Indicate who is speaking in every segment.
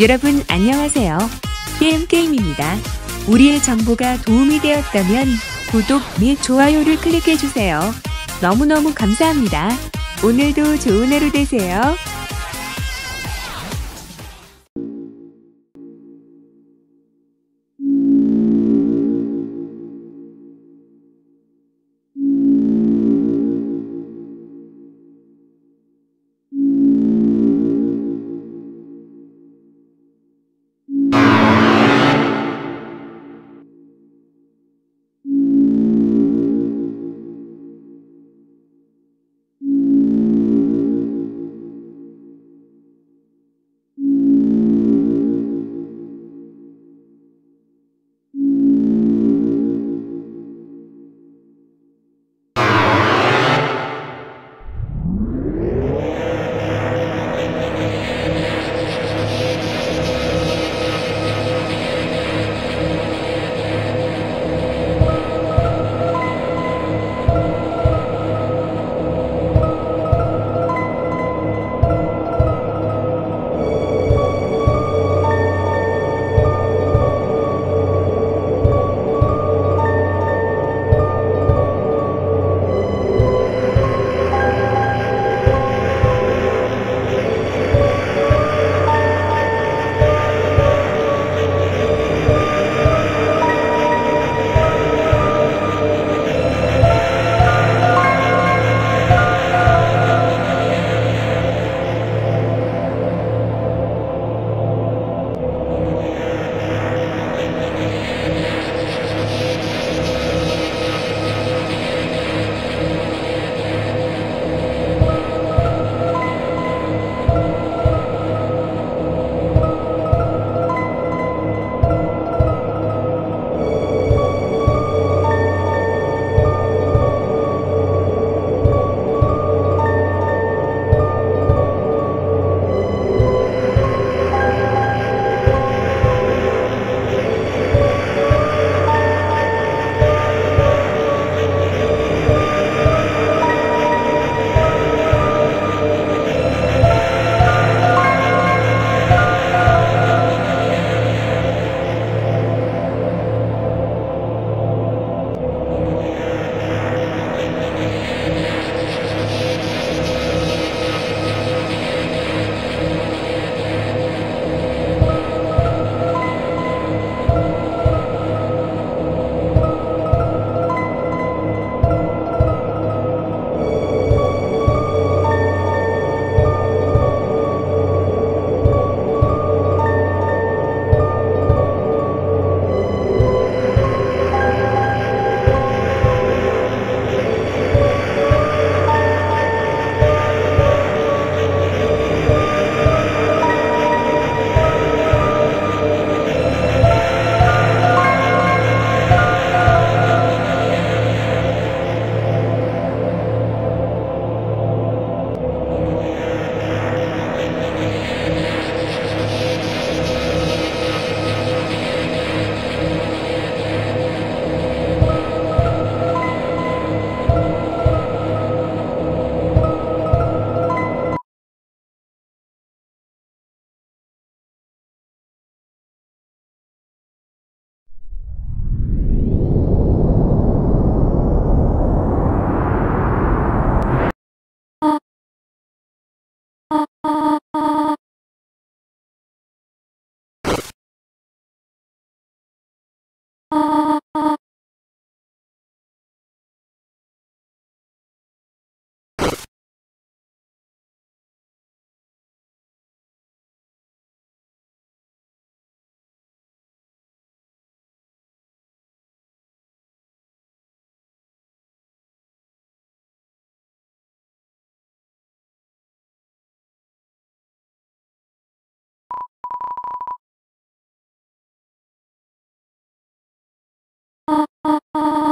Speaker 1: 여러분 안녕하세요. 게임게임입니다. 우리의 정보가 도움이 되었다면 구독 및 좋아요를 클릭해 주세요. 너무너무 감사합니다. 오늘도 좋은 하루 되세요. 啊啊啊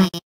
Speaker 1: はい。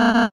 Speaker 2: Uh...